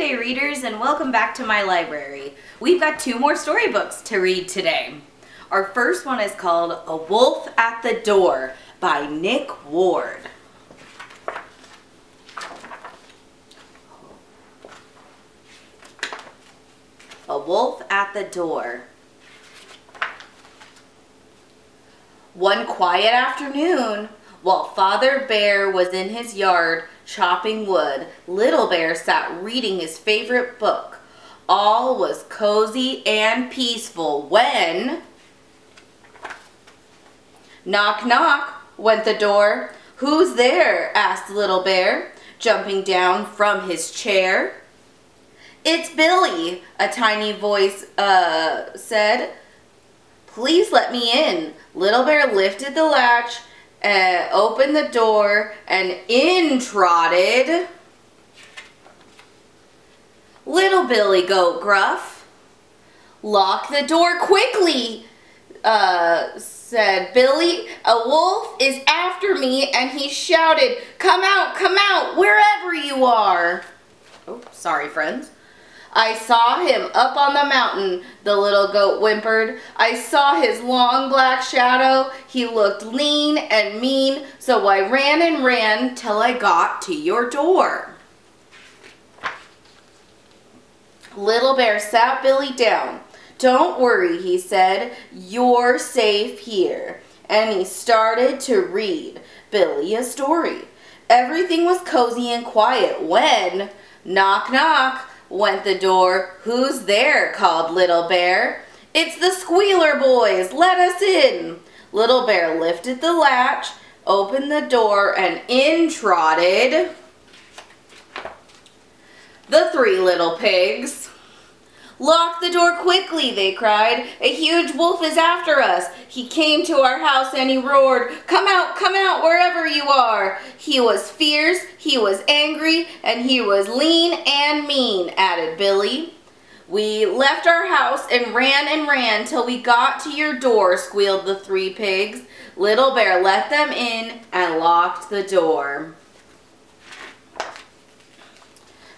Sunday readers and welcome back to my library. We've got two more storybooks to read today. Our first one is called A Wolf at the Door by Nick Ward. A Wolf at the Door. One quiet afternoon, while Father Bear was in his yard chopping wood, Little Bear sat reading his favorite book. All was cozy and peaceful when... Knock, knock, went the door. Who's there? asked Little Bear, jumping down from his chair. It's Billy, a tiny voice uh, said. Please let me in. Little Bear lifted the latch, uh, opened the door, and in trotted Little Billy Goat Gruff. Lock the door quickly, uh, said Billy. A wolf is after me, and he shouted, Come out, come out, wherever you are. Oh, sorry, friends. I saw him up on the mountain, the little goat whimpered. I saw his long black shadow. He looked lean and mean, so I ran and ran till I got to your door. Little Bear sat Billy down. Don't worry, he said. You're safe here. And he started to read Billy a story. Everything was cozy and quiet when, knock knock, went the door. Who's there? called Little Bear. It's the Squealer Boys. Let us in. Little Bear lifted the latch, opened the door, and in trotted the three little pigs. Lock the door quickly, they cried. A huge wolf is after us. He came to our house and he roared, Come out, come out, wherever you are. He was fierce, he was angry, and he was lean and mean, added Billy. We left our house and ran and ran till we got to your door, squealed the three pigs. Little Bear let them in and locked the door.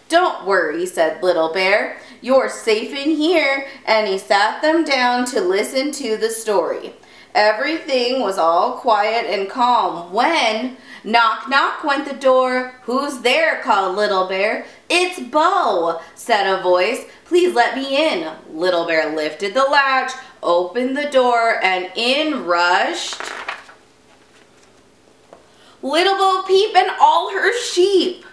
Don't worry, said Little Bear. You're safe in here, and he sat them down to listen to the story. Everything was all quiet and calm when, knock knock went the door. Who's there? called Little Bear. It's Bo, said a voice. Please let me in. Little Bear lifted the latch, opened the door, and in rushed Little Bo Peep and all her sheep.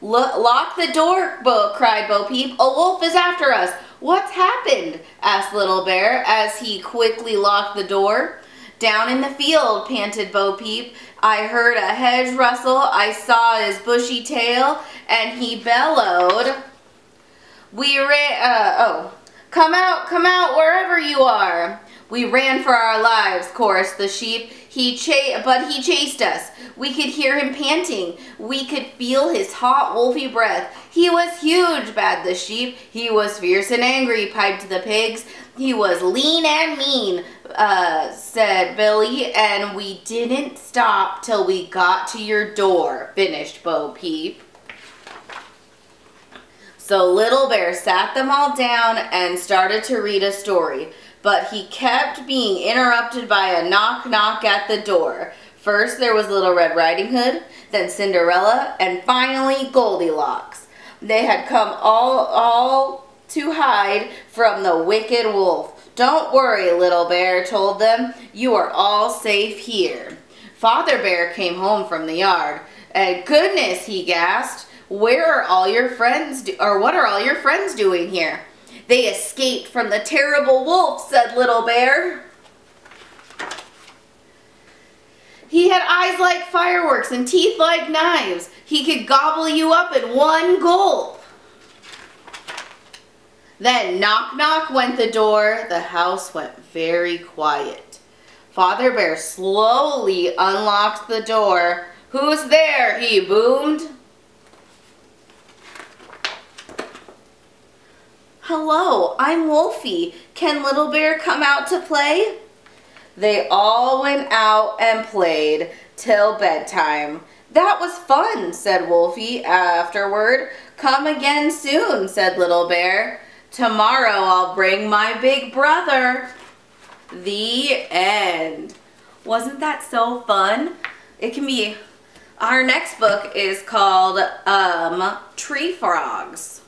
Lock the door, Bo, cried Bo Peep. A wolf is after us. What's happened? asked Little Bear as he quickly locked the door. Down in the field, panted Bo Peep. I heard a hedge rustle. I saw his bushy tail, and he bellowed. We ran, uh, oh, come out, come out, wherever you are. We ran for our lives, chorused the sheep. He cha but he chased us. We could hear him panting. We could feel his hot, wolfy breath. He was huge, bad the sheep. He was fierce and angry, piped the pigs. He was lean and mean, uh, said Billy, and we didn't stop till we got to your door, finished Bo Peep. So Little Bear sat them all down and started to read a story but he kept being interrupted by a knock knock at the door. First there was Little Red Riding Hood, then Cinderella, and finally Goldilocks. They had come all, all to hide from the wicked wolf. Don't worry, Little Bear told them. You are all safe here. Father Bear came home from the yard. And goodness, he gasped. Where are all your friends, or what are all your friends doing here? They escaped from the terrible wolf, said Little Bear. He had eyes like fireworks and teeth like knives. He could gobble you up in one gulp. Then knock knock went the door. The house went very quiet. Father Bear slowly unlocked the door. Who's there? he boomed. Hello, I'm Wolfie. Can Little Bear come out to play? They all went out and played till bedtime. That was fun, said Wolfie afterward. Come again soon, said Little Bear. Tomorrow I'll bring my big brother. The end. Wasn't that so fun? It can be, our next book is called um, Tree Frogs.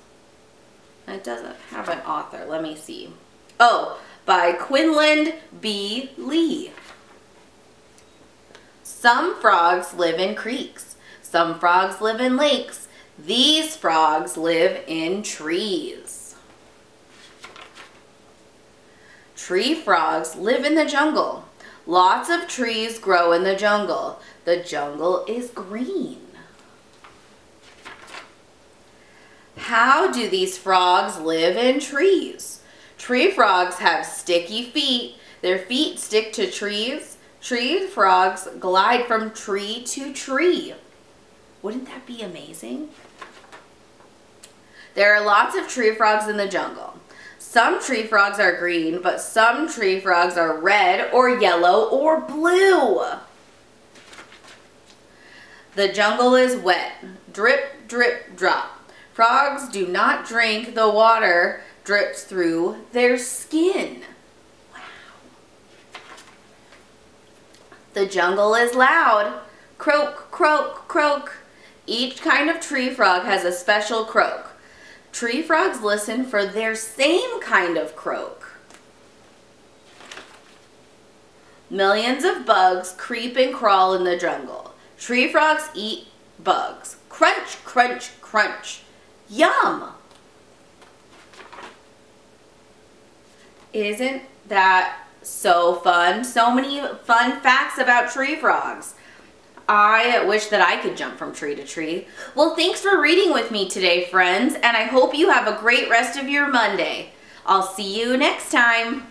It doesn't have an author, let me see. Oh, by Quinlan B. Lee. Some frogs live in creeks. Some frogs live in lakes. These frogs live in trees. Tree frogs live in the jungle. Lots of trees grow in the jungle. The jungle is green. How do these frogs live in trees? Tree frogs have sticky feet. Their feet stick to trees Tree frogs glide from tree to tree. Wouldn't that be amazing? There are lots of tree frogs in the jungle. Some tree frogs are green, but some tree frogs are red or yellow or blue. The jungle is wet. Drip, drip, drop. Frogs do not drink the water drips through their skin. Wow. The jungle is loud. Croak, croak, croak. Each kind of tree frog has a special croak. Tree frogs listen for their same kind of croak. Millions of bugs creep and crawl in the jungle. Tree frogs eat bugs. Crunch, crunch, crunch. Yum! Isn't that so fun. So many fun facts about tree frogs. I wish that I could jump from tree to tree. Well, thanks for reading with me today, friends, and I hope you have a great rest of your Monday. I'll see you next time.